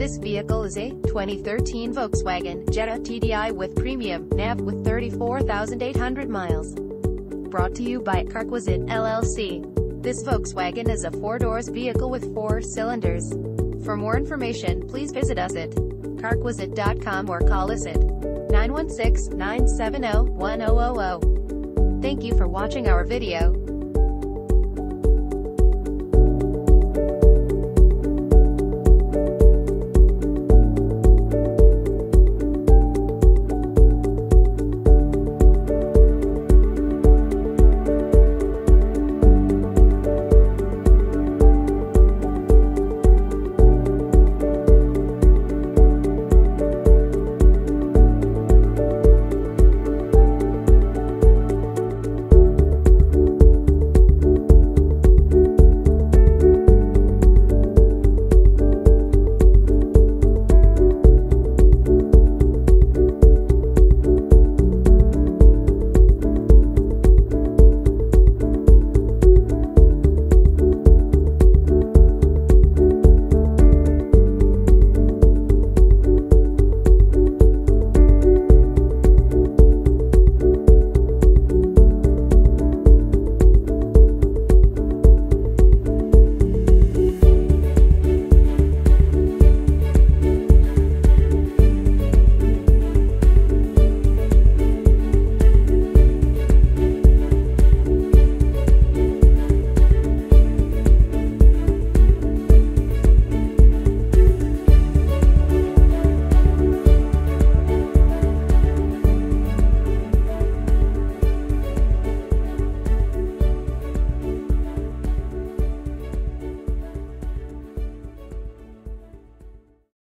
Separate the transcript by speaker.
Speaker 1: This vehicle is a 2013 Volkswagen Jetta TDI with premium nav with 34,800 miles. Brought to you by Carquisite LLC. This Volkswagen is a four-doors vehicle with four cylinders. For more information, please visit us at carquisite.com or call us at 916-970-1000. Thank you for watching our video.